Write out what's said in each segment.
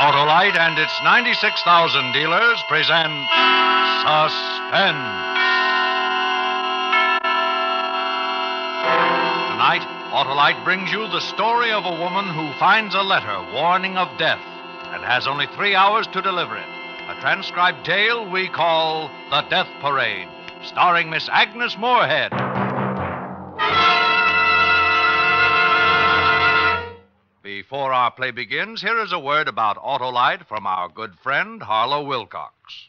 Autolite and its 96,000 dealers present Suspense. Tonight, Autolite brings you the story of a woman who finds a letter warning of death and has only three hours to deliver it. A transcribed tale we call The Death Parade, starring Miss Agnes Moorehead. Before our play begins, here is a word about Autolite from our good friend Harlow Wilcox.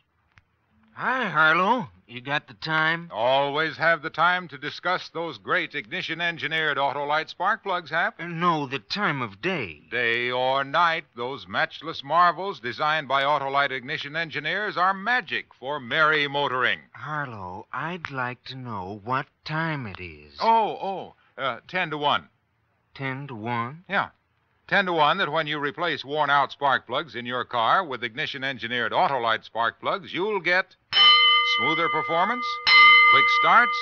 Hi, Harlow. You got the time? Always have the time to discuss those great ignition engineered Autolite spark plugs, Hap. Uh, No, the time of day. Day or night, those matchless marvels designed by Autolite ignition engineers are magic for merry motoring. Harlow, I'd like to know what time it is. Oh, oh, uh, 10 to 1. Ten to one? Yeah. 10 to 1 that when you replace worn out spark plugs in your car with ignition engineered Autolite spark plugs, you'll get smoother performance, quick starts,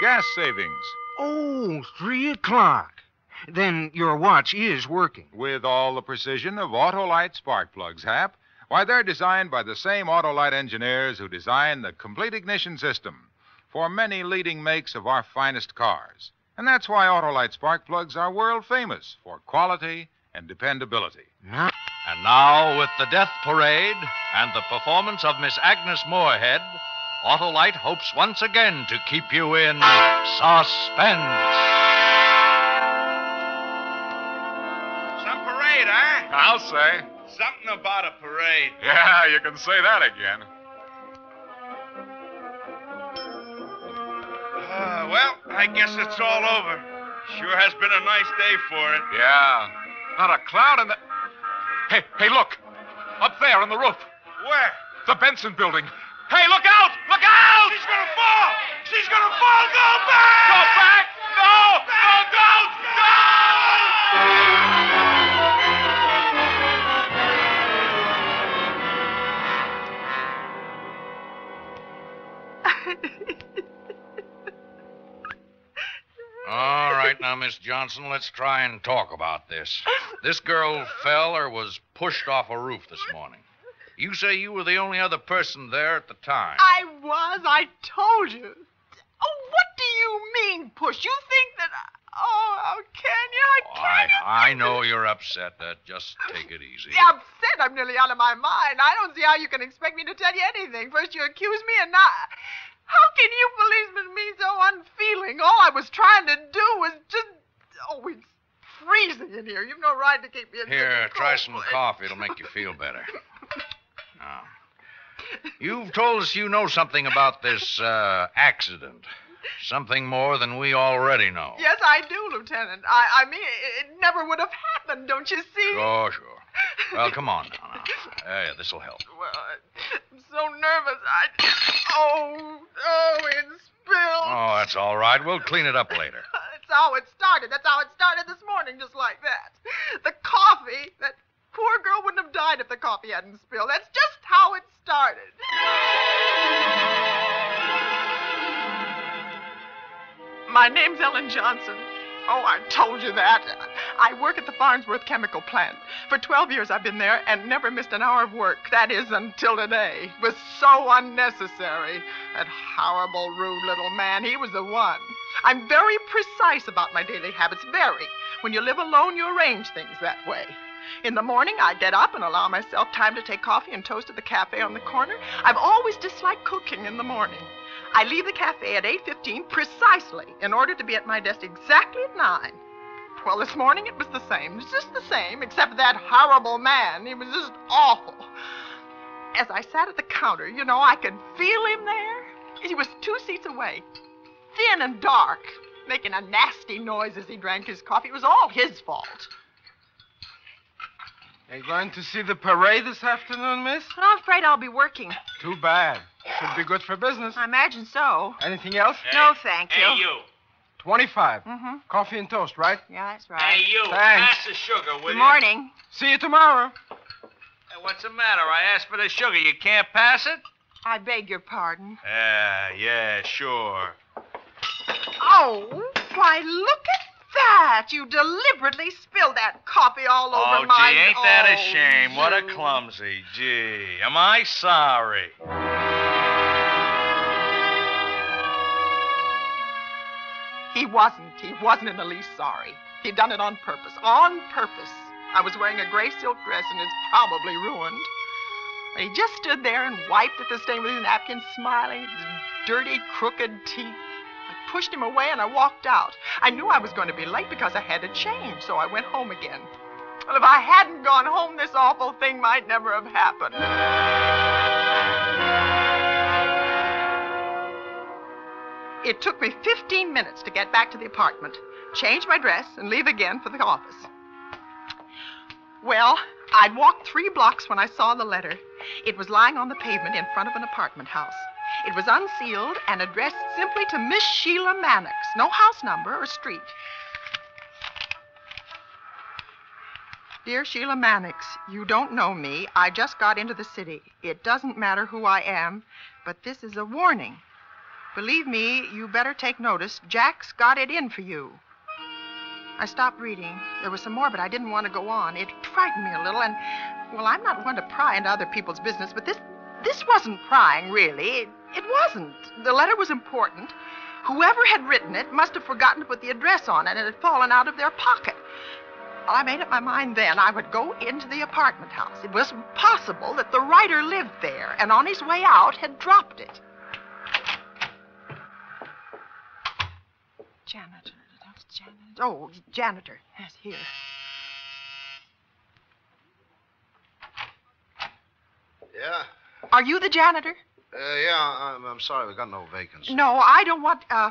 gas savings. Oh, three o'clock. Then your watch is working. With all the precision of Autolite spark plugs, Hap. Why, they're designed by the same Autolite engineers who design the complete ignition system for many leading makes of our finest cars. And that's why Autolite spark plugs are world famous for quality and dependability. And now, with the Death Parade and the performance of Miss Agnes Moorehead, Autolite hopes once again to keep you in suspense. Some parade, eh? I'll say. Something about a parade. Yeah, you can say that again. Uh, well, I guess it's all over. Sure has been a nice day for it. Yeah. Not a cloud in the. Hey, hey, look. Up there on the roof. Where? The Benson building. Hey, look out! Look out! She's gonna fall! She's gonna fall! Go back! Go back! No! No, don't! All right, now, Miss Johnson, let's try and talk about this. This girl fell or was pushed off a roof this morning. You say you were the only other person there at the time. I was. I told you. Oh, what do you mean, push? You think that? I- Oh, how can you? Oh, How I, can you? I know you're upset. Uh, just take it easy. Yeah, upset. I'm nearly out of my mind. I don't see how you can expect me to tell you anything. First you accuse me, and now. How can you policemen be so unfeeling? All I was trying to do was just. Oh, it's freezing in here. You've no right to keep me in a Here, try some place. coffee. It'll make you feel better. Now, you've told us you know something about this uh, accident. Something more than we already know. Yes, I do, Lieutenant. I, I mean, it, it never would have happened, don't you see? Sure, sure. Well, come on now. now. Yeah, this'll help. Well, I'm so nervous. I. Oh, oh, it spilled. Oh, that's all right. We'll clean it up later. That's how it started. That's how it started this morning, just like that. The coffee, that poor girl wouldn't have died if the coffee hadn't spilled. That's just how it started. My name's Ellen Johnson. Oh, I told you that. I work at the Farnsworth Chemical Plant. For 12 years I've been there and never missed an hour of work. That is until today. It was so unnecessary. That horrible, rude little man, he was the one. I'm very precise about my daily habits, very. When you live alone, you arrange things that way. In the morning, I get up and allow myself time to take coffee and toast at the cafe on the corner. I've always disliked cooking in the morning. I leave the cafe at 8:15 precisely in order to be at my desk exactly at 9. Well, this morning it was the same. Just the same, except that horrible man. He was just awful. As I sat at the counter, you know, I could feel him there. He was two seats away, thin and dark, making a nasty noise as he drank his coffee. It was all his fault. Are you going to see the parade this afternoon, miss? But I'm afraid I'll be working. Too bad. Should be good for business. I imagine so. Anything else? No, thank you. Hey, you. 25. Mm-hmm. Coffee and toast, right? Yeah, that's right. Hey, you. Thanks. Pass the sugar, will Good you? morning. See you tomorrow. Hey, what's the matter? I asked for the sugar. You can't pass it? I beg your pardon. Yeah, yeah, sure. Oh, why, look at that. You deliberately spilled that coffee all over Oh, my... gee, ain't that a Oh, shame? What a clumsy. Gee, am I sorry? He wasn't. He wasn't in the least sorry. He'd done it on purpose. On purpose. I was wearing a gray silk dress and it's probably ruined. He just stood there and wiped at the stain with his napkin, smiling, his dirty, crooked teeth. Pushed him away and I walked out. I knew I was going to be late because I had to change, so I went home again. Well, if I hadn't gone home, this awful thing might never have happened. It took me 15 minutes to get back to the apartment, change my dress, and leave again for the office. Well, I'd walked three blocks when I saw the letter. It was lying on the pavement in front of an apartment house. It was unsealed and addressed simply to Miss Sheila Mannix. No house number or street. Dear Sheila Mannix, you don't know me. I just got into the city. It doesn't matter who I am, but this is a warning. Believe me, you better take notice. Jack's got it in for you. I stopped reading. There was some more, but I didn't want to go on. It frightened me a little, and, well, I'm not one to pry into other people's business, but this, this wasn't prying, really. It, it wasn't. The letter was important. Whoever had written it must have forgotten to put the address on it, and it had fallen out of their pocket. I made up my mind then I would go into the apartment house. It was possible that the writer lived there, and on his way out had dropped it. Janitor. That's janitor. Oh, janitor. Yes, here. Yeah? Are you the janitor? Uh, yeah, I'm, I'm sorry, we got no vacancy. No, I don't want. Uh,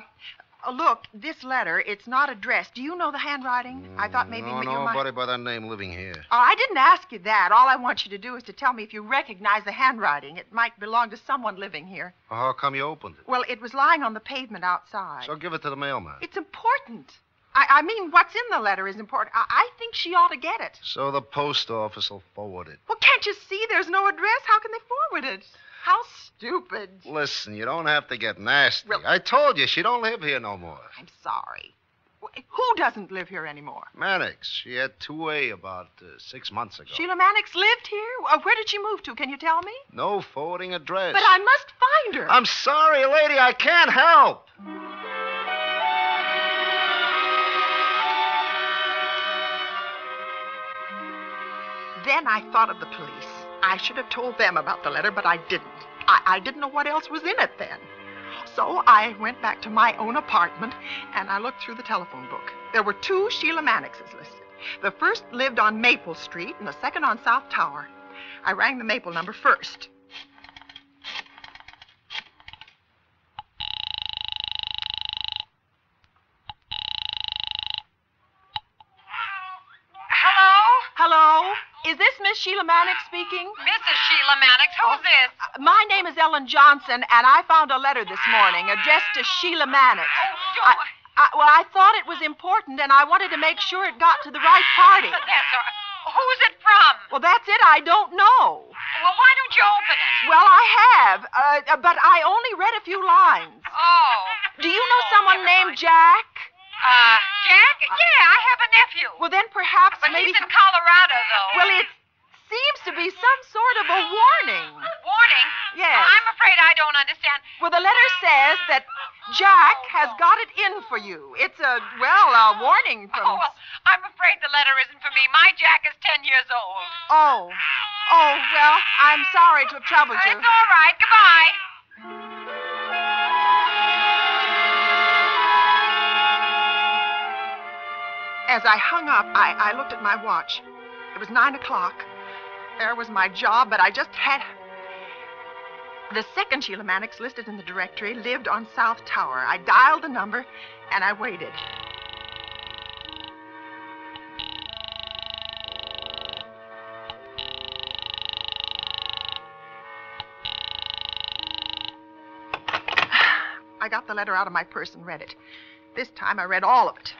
uh, look, this letter, it's not addressed. Do you know the handwriting? I thought maybe no, you might. nobody by that name living here. Oh, I didn't ask you that. All I want you to do is to tell me if you recognize the handwriting. It might belong to someone living here. Well, how come you opened it? Well, it was lying on the pavement outside. So give it to the mailman. It's important. I, I mean, what's in the letter is important. I, I think she ought to get it. So the post office will forward it. Well, can't you see there's no address? How can they forward it? How stupid. Listen, you don't have to get nasty. I told you she don't live here no more. I'm sorry. Who doesn't live here anymore? Mannix, she had 2A about uh, six months ago. Sheila Mannix lived here? Uh, where did she move to? Can you tell me? No forwarding address. But I must find her. I'm sorry, lady, I can't help. Then I thought of the police. I should have told them about the letter, but I didn't. I, I didn't know what else was in it then. So I went back to my own apartment and I looked through the telephone book. There were two Sheila Mannixes listed. The first lived on Maple Street and the second on South Tower. I rang the Maple number first. Hello? Hello? Is this Miss Sheila Mannix speaking? Mrs. Sheila Mannix, who's this? Uh, My name is Ellen Johnson, and I found a letter this morning addressed to Sheila Mannix. Oh, I, I, well, I thought it was important, and I wanted to make sure it got to the right party. But that's all right. Who's it from? Well, that's it. I don't know. Well, why don't you open it? Well, I have, uh, but I only read a few lines. Oh. Do you know Oh, someone named mind. Jack? Uh, Jack? Yeah, I have a nephew. Well, then perhaps but maybe. he's in Colorado, though. Well, it seems to be some sort of a warning. Warning? Yes. I'm afraid I don't understand. Well, the letter says that Jack has got it in for you. It's a, well, a warning from. Oh, well, I'm afraid the letter isn't for me. My Jack is ten years old. Oh. Oh, well, I'm sorry to have troubled you. It's all right. Goodbye. As I hung up, I, I looked at my watch. It was nine o'clock. There was my job, but I just had. The second Sheila Mannix listed in the directory lived on South Tower. I dialed the number and I waited. I got the letter out of my purse and read it. This time I read all of it.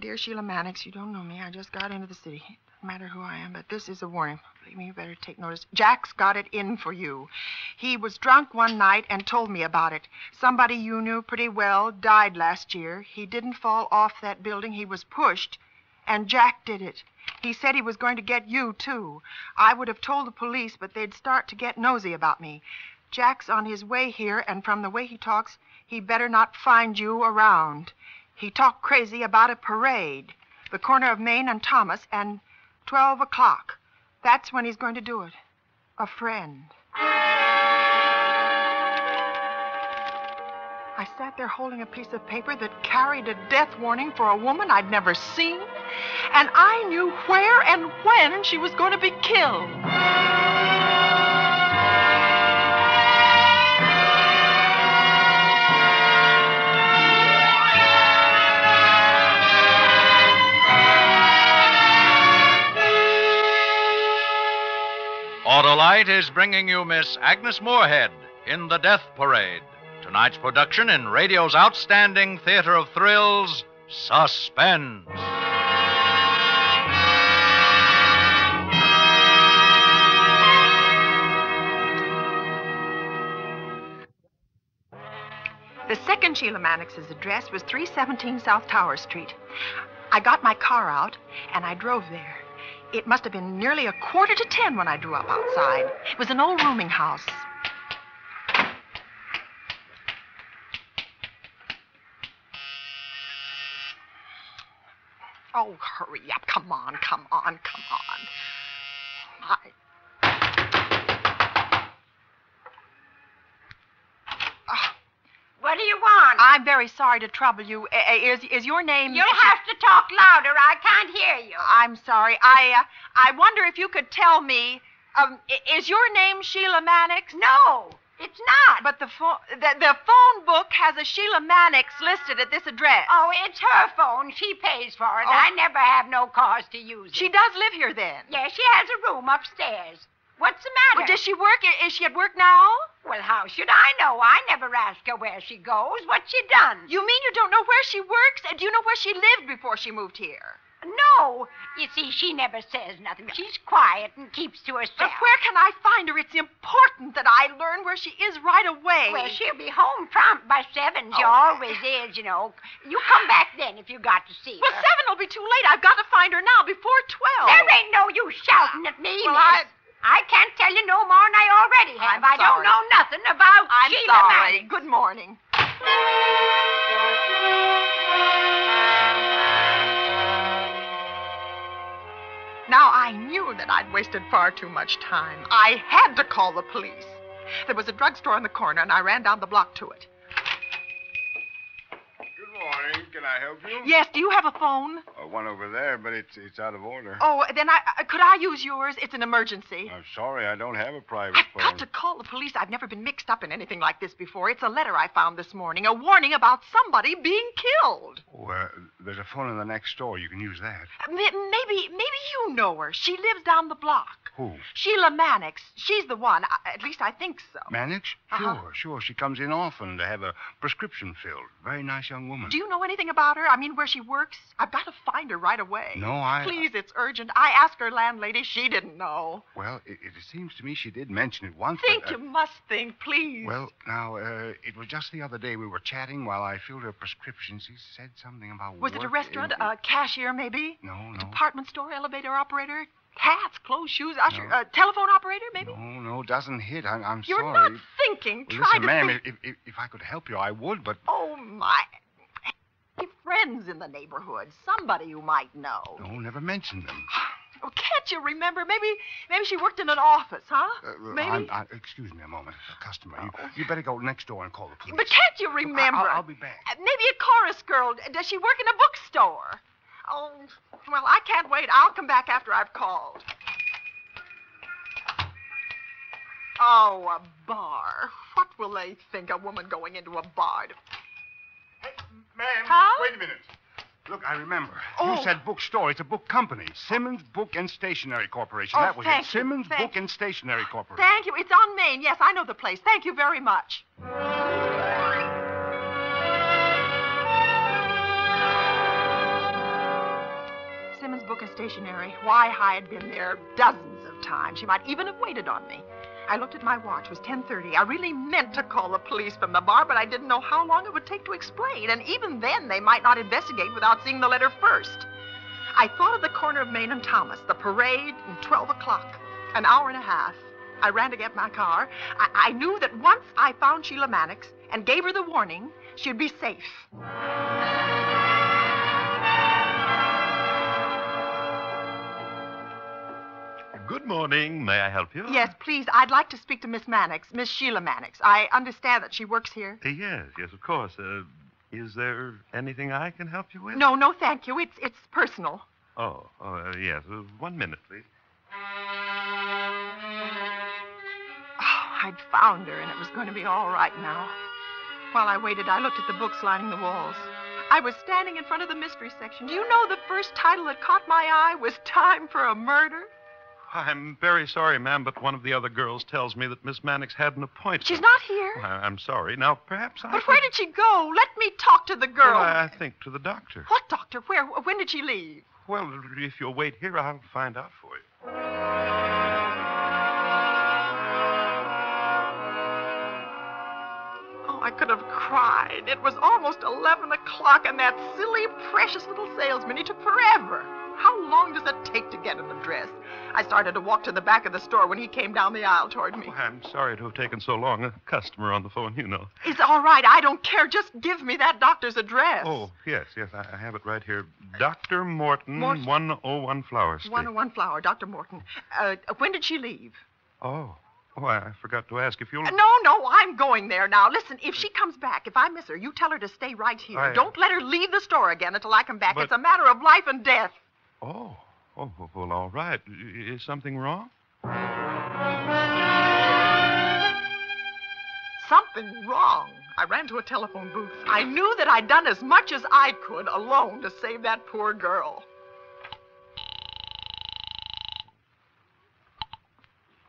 Dear Sheila Mannix, you don't know me. I just got into the city. Matter who I am, but this is a warning. Believe me, you better take notice. Jack's got it in for you. He was drunk one night and told me about it. Somebody you knew pretty well died last year. He didn't fall off that building. He was pushed, and Jack did it. He said he was going to get you, too. I would have told the police, but they'd start to get nosy about me. Jack's on his way here, and from the way he talks, he better not find you around. He talked crazy about a parade, the corner of Main and Thomas, and 12 o'clock. That's when he's going to do it. A friend. I sat there holding a piece of paper that carried a death warning for a woman I'd never seen, and I knew where and when she was going to be killed. Autolite is bringing you Miss Agnes Moorehead in The Death Parade. Tonight's production in radio's outstanding theater of thrills, Suspense. The second Sheila Mannix's address was 317 South Tower Street. I got my car out and I drove there. It must have been nearly a quarter to ten when I drew up outside. It was an old rooming house. Oh, hurry up. Come on, come on, come on. Oh, I... What do you want? I'm very sorry to trouble you. Is, is your name... You'll have to talk louder. I can't hear you. I'm sorry. I uh, I wonder if you could tell me. Um, is your name Sheila Mannix? No, it's not. But the phone the, the phone book has a Sheila Mannix listed at this address. Oh, it's her phone. She pays for it. Oh. I never have no cause to use it. She does live here then. Yes, she has a room upstairs. What's the Well, matter? Oh, does she work? Is she at work now? Well, how should I know? I never ask her where she goes. What's she done? You mean you don't know where she works? And do you know where she lived before she moved here? No. You see, she never says nothing. She's quiet and keeps to herself. But where can I find her? It's important that I learn where she is right away. Well, she'll be home prompt by seven. She Oh. always is, you know. You come back then if you got to see her. Well, seven will be too late. I've got to find her now before twelve. There ain't no use shouting at me, Well, miss. I- I can't tell you no more than I already have. I'm I don't know nothing about I'm Sheila sorry. Good morning. Now, I knew that I'd wasted far too much time. I had to call the police. There was a drugstore on the corner, and I ran down the block to it. Good morning. Can I help you? Yes, do you have a phone? Uh, one over there, but it's it's out of order. Oh, then I uh, could I use yours? It's an emergency. I'm sorry, I don't have a private I've phone. got to call the police. I've never been mixed up in anything like this before. It's a letter I found this morning, a warning about somebody being killed. Oh, uh, there's a phone in the next store. You can use that. Maybe, maybe you know her. She lives down the block. Who? Sheila Mannix. She's the one. At least I think so. Mannix? Uh-huh. Sure, sure. She comes in often to have a prescription filled. Very nice young woman. Do you know anything about her? I mean, where she works? I've got to find her right away. No, I. Please, it's urgent. I asked her landlady. She didn't know. Well, it, it seems to me she did mention it once. Think but, uh, you must think, please. Well, now, uh, it was just the other day we were chatting while I filled her prescription. She said something about Was it a restaurant? in- A cashier, maybe? No, no. Department store elevator operator? Hats, clothes, shoes, usher, No. uh, telephone operator, maybe? No, no, doesn't hit. I, I'm sorry. You're not thinking. Well, Try listen, to ma'am, think. if, if, if I could help you, I would, but Oh, my. Any Friends in the neighborhood. Somebody you might know. no, never mention them. Oh, can't you remember? Maybe maybe she worked in an office, huh? Uh, maybe. I'm, I, excuse me a moment, a customer. You, you better go next door and call the police. But can't you Look, I- remember? I'll, I'll be back. Uh, Maybe a chorus girl. Does she work in a bookstore? Oh, well, I can't wait. I'll come back after I've called. Oh, a bar. What will they think? A woman going into a bar to... Ma'am, wait a minute. Look, I remember. Oh. You said bookstore. It's a book company. Simmons Book and Stationery Corporation. Oh, that was it. you, Simmons thank- Book and Stationery Corporation. Thank you. It's on Main. Yes, I know the place. Thank you very much. Simmons Book and Stationery. Why, I had been there dozens of times. She might even have waited on me. I looked at my watch. It was 10:30. I really meant to call the police from the bar, but I didn't know how long it would take to explain. And even then, they might not investigate without seeing the letter first. I thought of the corner of Main and Thomas, the parade, and 12 o'clock. An hour and a half. I ran to get my car. I, I knew that once I found Sheila Mannix and gave her the warning, she'd be safe. Good morning. May I help you? Yes, please. I'd like to speak to Miss Mannix, Miss Sheila Mannix. I understand that she works here. Uh, yes, yes, of course. Uh, is there anything I can help you with? No, no, thank you. It's it's personal. Oh, oh uh, yes. Uh, one minute, please. Oh, I'd found her, and it was going to be all right now. While I waited, I looked at the books lining the walls. I was standing in front of the mystery section. Do you know the first title that caught my eye was Time for a Murder? I'm very sorry, ma'am, but one of the other girls tells me that Miss Mannix had an appointment. She's not here. Well, I- I'm sorry. Now, perhaps I. But where did she go? Let me talk to the girl. Well, I, I think to the doctor. What doctor? Where? When did she leave? Well, if you'll wait here, I'll find out for you. Oh, I could have cried. It was almost 11 o'clock, and that silly, precious little salesman, he took forever. How long does it take to get an address? I started to walk to the back of the store when he came down the aisle toward me. Oh, I'm sorry to have taken so long. A customer on the phone, you know. It's all right. I don't care. Just give me that doctor's address. Oh, yes, yes, I have it right here. Dr. Morton, Morton. 101 Flower Street. 101 Flower, Dr. Morton. Uh, when did she leave? Oh, oh, I I forgot to ask if you'll. Uh, No, no, I'm going there now. Listen, if she comes back, if I miss her, you tell her to stay right here. I- Don't let her leave the store again until I come back. But- It's a matter of life and death. Oh, oh, well, well, all right. Is something wrong? Something wrong. I ran to a telephone booth. I knew that I'd done as much as I could alone to save that poor girl.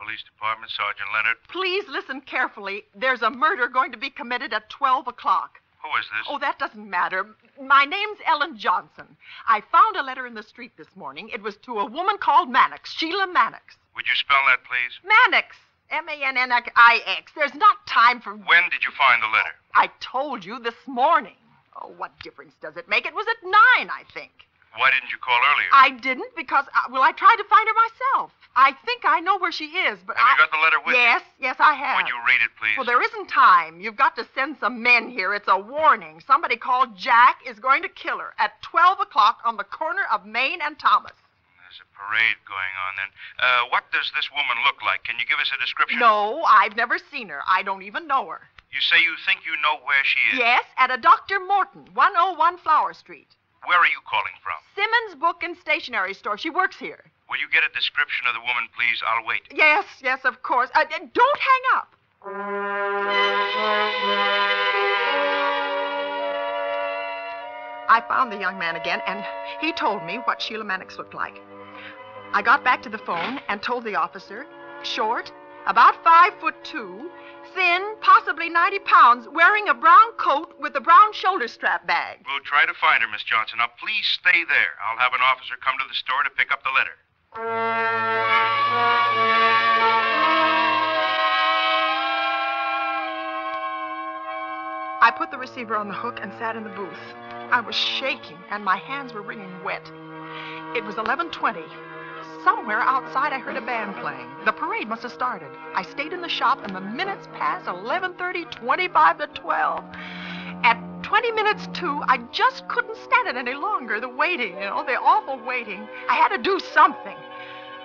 Police Department, Sergeant Leonard. Please listen carefully. There's a murder going to be committed at 12 o'clock. Who is this? Oh, that doesn't matter. My name's Ellen Johnson. I found a letter in the street this morning. It was to a woman called Mannix, Sheila Mannix. Would you spell that, please? Mannix. M A N N I X. There's not time for. When did you find the letter? I told you this morning. Oh, what difference does it make? It was at nine, I think. Why didn't you call earlier? I didn't because, uh, well, I tried to find her myself. I think I know where she is, but Have I. you got the letter with you? yes, yes, I have. Would you read it, please? Well, there isn't time. You've got to send some men here. It's a warning. Somebody called Jack is going to kill her at 12 o'clock on the corner of Main and Thomas. There's a parade going on then. Uh, what does this woman look like? Can you give us a description? No, I've never seen her. I don't even know her. You say you think you know where she is? Yes, at a Dr. Morton, 101 Flower Street. Where are you calling from? Simmons Book and Stationery Store. She works here. Will you get a description of the woman, please? I'll wait. Yes, yes, of course. Uh, don't hang up. I found the young man again, and he told me what Sheila Mannix looked like. I got back to the phone and told the officer, short, about five foot two, thin, possibly 90 pounds, wearing a brown coat with a brown shoulder strap bag. We'll try to find her, Miss Johnson. Now, please stay there. I'll have an officer come to the store to pick up the letter. I put the receiver on the hook and sat in the booth. I was shaking and my hands were wringing wet. It was 11:20. Somewhere outside I heard a band playing. The parade must have started. I stayed in the shop and the minutes passed 11:30, 25 to 12. At 20 minutes to, I just couldn't stand it any longer. The waiting, you know, the awful waiting. I had to do something.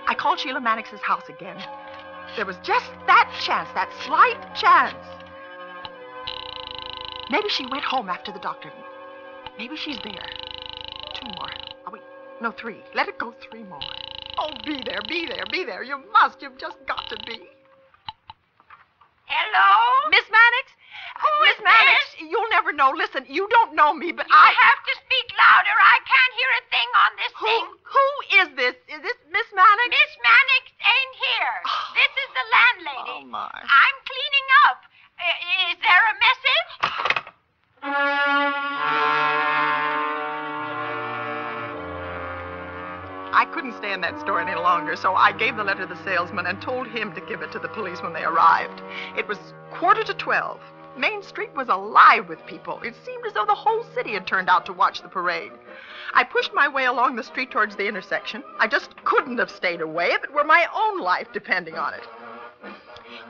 I called Sheila Mannix's house again. There was just that chance, that slight chance. Maybe she went home after the doctor. Maybe she's there. Two more. Oh, wait. No, three. Let it go three more. Oh, be there, be there, be there. You must. You've just got to be. Hello? Miss Mannix? Who Miss is Mannix, you'll never know. Listen, you don't know me, but You I. have to speak louder. I can't hear a thing on this Who, thing. who is this? Is this Miss Mannix? Miss Mannix ain't here. This is the landlady. Oh, my. I'm cleaning up. Is there a message? I couldn't stay in that store any longer, so I gave the letter to the salesman and told him to give it to the police when they arrived. It was quarter to twelve. Main Street was alive with people. It seemed as though the whole city had turned out to watch the parade. I pushed my way along the street towards the intersection. I just couldn't have stayed away if it were my own life depending on it.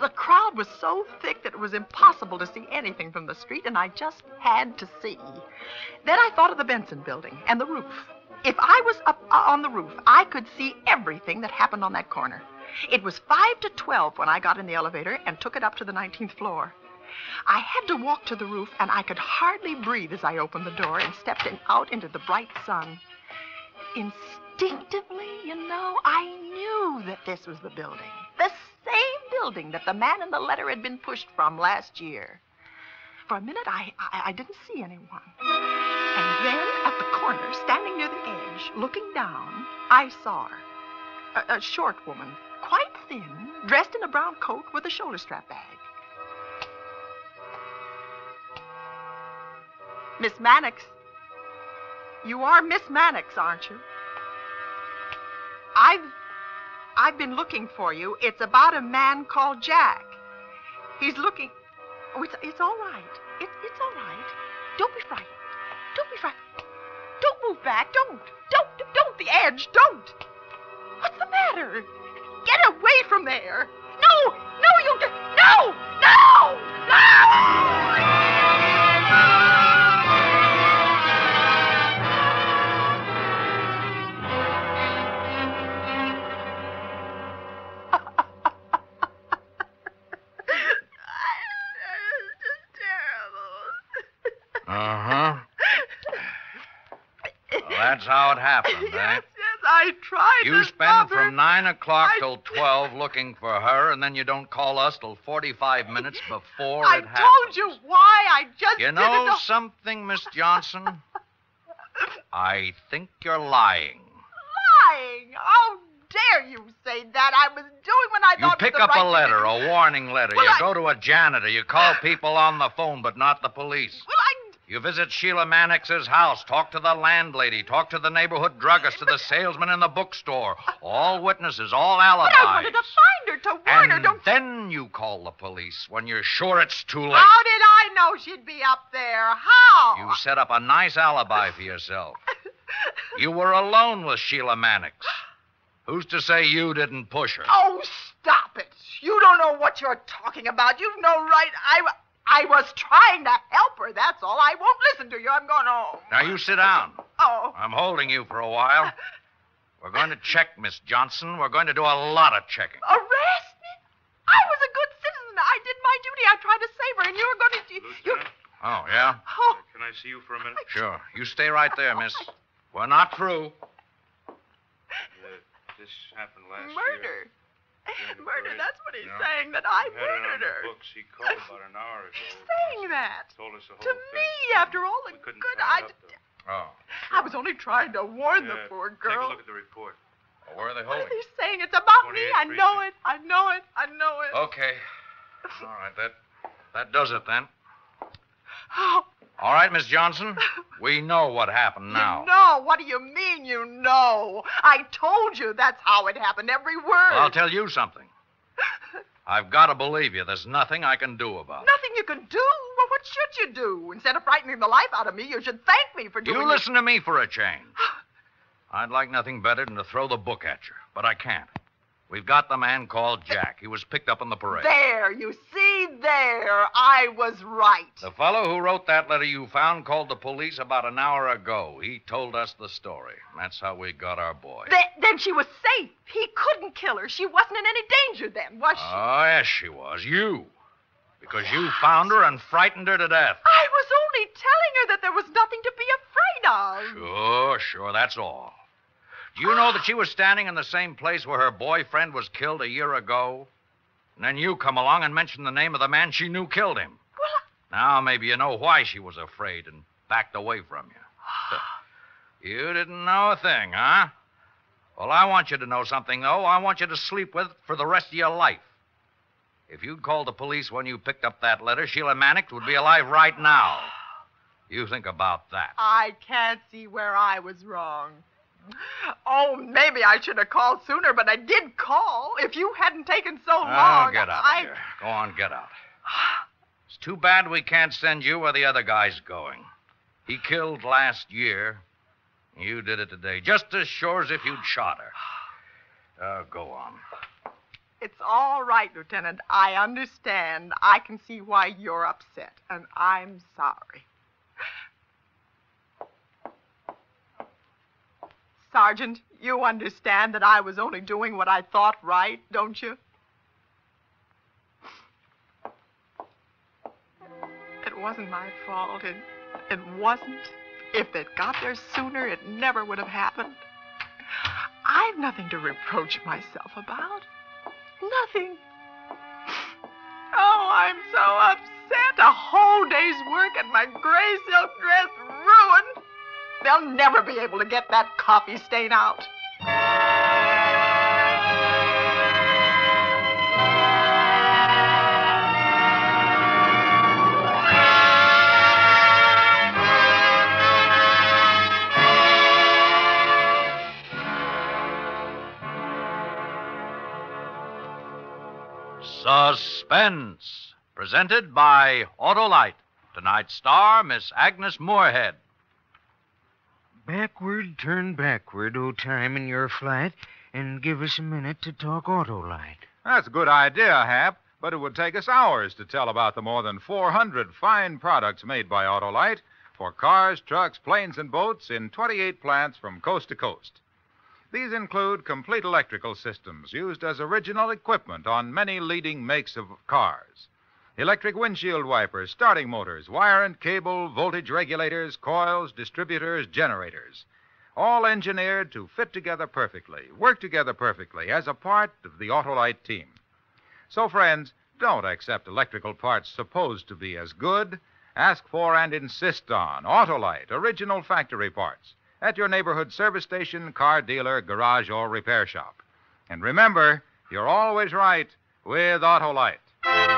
The crowd was so thick that it was impossible to see anything from the street, and I just had to see. Then I thought of the Benson building and the roof. If I was up uh, on the roof, I could see everything that happened on that corner. It was 5 to 12 when I got in the elevator and took it up to the 19th floor. I had to walk to the roof, and I could hardly breathe as I opened the door and stepped in, out into the bright sun. Instinctively, you know, I knew that this was the building. The same building that the man in the letter had been pushed from last year. For a minute, I, I, I didn't see anyone. And then, at the corner, standing near the edge, looking down, I saw her. A, a short woman, quite thin, dressed in a brown coat with a shoulder strap bag. Miss Mannix. You are Miss Mannix, aren't you? I've I've been looking for you. It's about a man called Jack. He's looking. Oh, it's, it's all right. It, it's all right. Don't be frightened. Don't be frightened. Don't move back. Don't. Don't. Don't. The edge. Don't. What's the matter? Get away from there. No. No, you get. No. No. No. That's how it happened, eh? Yes, yes, I tried You spend from 9 o'clock I- till 12 looking for her, and then you don't call us till 45 minutes before I it happens. told you why. I just You didn't know something, Miss Johnson? I think you're lying. Lying. How dare you say that? I was doing what I You thought pick was the up right a thing letter, do. a warning letter. Well, you I- go to a janitor. You call people on the phone, but not the police. Well, I. You visit Sheila Mannix's house, talk to the landlady, talk to the neighborhood druggist, to the salesman in the bookstore. All witnesses, all But alibis. I wanted to find her, to warn her. and Don't. then you call the police when you're sure it's too late. How did I know she'd be up there? How? You set up a nice alibi for yourself. You were alone with Sheila Mannix. Who's to say you didn't push her? Oh, stop it. You don't know what you're talking about. You've no right. I, I was trying to help her, that's all. I won't listen to you. I'm going home. Now you sit down. Oh. I'm holding you for a while. We're going to check, Miss Johnson. We're going to do a lot of checking. Arrest me? I was a good citizen. I did my duty. I tried to save her, and you're going to. You, Lieutenant, Oh, yeah? oh, can I see you for a minute? Sure. You stay right there, miss. We're not through. Uh, this happened last murder. year. During the Murder, parade. that's what he's Yeah. saying, that I We had it on murdered the her. books. He called about an hour ago. He's saying that. Told us the whole To thing. me, after all the good I did. though. Oh. I was only trying to warn the Yeah, poor Take a girl. look at the report. Well, where are they What holding? is he saying? It's about me. I know it. I know it. I know it. Okay. All right, that that does it then. Oh, All right, Miss Johnson. We know what happened now. You know. What do you mean you know? I told you that's how it happened. Every word. Well, I'll tell you something. I've got to believe you. There's nothing I can do about it. Nothing you can do. Well, what should you do? Instead of frightening the life out of me, you should thank me for doing You it. listen to me for a change. I'd like nothing better than to throw the book at you, but I can't. We've got the man called Jack. He was picked up on the parade. There, you see, there. I was right. The fellow who wrote that letter you found called the police about an hour ago. He told us the story. That's how we got our boy. Th- then she was safe. He couldn't kill her. She wasn't in any danger then, was she? Oh, yes, she was. You. Because you found her and frightened her to death. I was only telling her that there was nothing to be afraid of. Sure, sure, that's all. Do you know that she was standing in the same place where her boyfriend was killed a year ago? And then you come along and mention the name of the man she knew killed him. Well, Now maybe you know why she was afraid and backed away from you. You didn't know a thing, huh? Well, I want you to know something, though. I want you to sleep with it for the rest of your life. If you'd called the police when you picked up that letter, Sheila Mannix would be alive right now. You think about that. I can't see where I was wrong. Oh, maybe I should have called sooner, but I did call. If you hadn't taken so long. Oh, get out I... here. Go on, get out. It's too bad we can't send you where the other guy's going. He killed last year. You did it today, just as sure as if you'd shot her. Uh, go on. It's all right, Lieutenant. I understand. I can see why you're upset, and I'm sorry. Sergeant, you understand that I was only doing what I thought right, don't you? It wasn't my fault. It, it wasn't. If they'd got there sooner, it never would have happened. I've nothing to reproach myself about. Nothing. Oh, I'm so upset. A whole day's work and my gray silk dress. They'll never be able to get that coffee stain out. Suspense, presented by Autolite. Tonight's star, Miss Agnes Moorehead. Backward, turn backward, O time in your flight, and give us a minute to talk Autolite. That's a good idea, Hap, but it would take us hours to tell about the more than 400 fine products made by Autolite for cars, trucks, planes, and boats in 28 plants from coast to coast. These include complete electrical systems used as original equipment on many leading makes of cars. Electric windshield wipers, starting motors, wire and cable, voltage regulators, coils, distributors, generators. All engineered to fit together perfectly, work together perfectly as a part of the Autolite team. So, friends, don't accept electrical parts supposed to be as good. Ask for and insist on Autolite, original factory parts, at your neighborhood service station, car dealer, garage, or repair shop. And remember, you're always right with Autolite.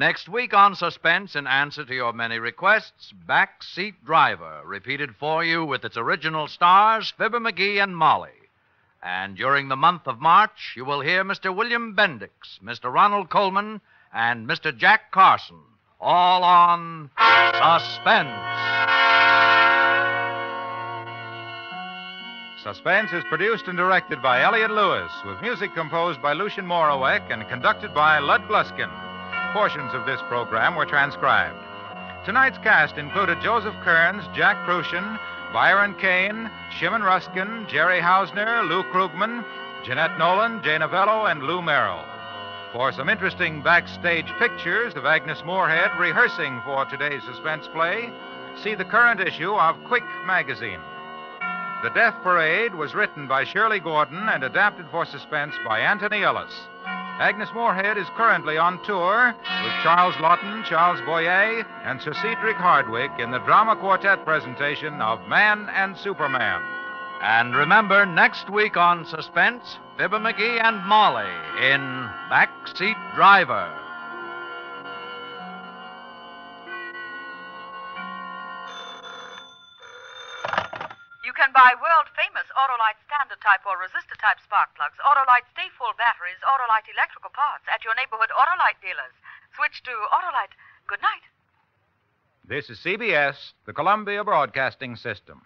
Next week on Suspense, in answer to your many requests, Backseat Driver, repeated for you with its original stars, Fibber McGee and Molly. And during the month of March, you will hear Mr. William Bendix, Mr. Ronald Colman, and Mr. Jack Carson, all on Suspense. Suspense is produced and directed by Elliott Lewis, with music composed by Lucien Moraweck and conducted by Lud Gluskin. Portions of this program were transcribed. Tonight's cast included Joseph Kearns, Jack Kruschen, Byron Kane, Shimen Ruskin, Jerry Hausner, Lou Krugman, Jeanette Nolan, Jay Novello, and Lou Merrill. For some interesting backstage pictures of Agnes Moorehead rehearsing for today's suspense play, see the current issue of Quick magazine. The Death Parade was written by Shirley Gordon and adapted for suspense by Antony Ellis. Agnes Moorehead is currently on tour with Charles Laughton, Charles Boyer, and Sir Cedric Hardwicke in the drama quartet presentation of Man and Superman. And remember, next week on Suspense, Fibber McGee and Molly in Backseat Driver. Can buy world famous Autolite standard type or resistor type spark plugs, Autolite stay full batteries, Autolite electrical parts at your neighborhood Autolite dealers. Switch to Autolite. Good night. This is CBS, the Columbia Broadcasting System.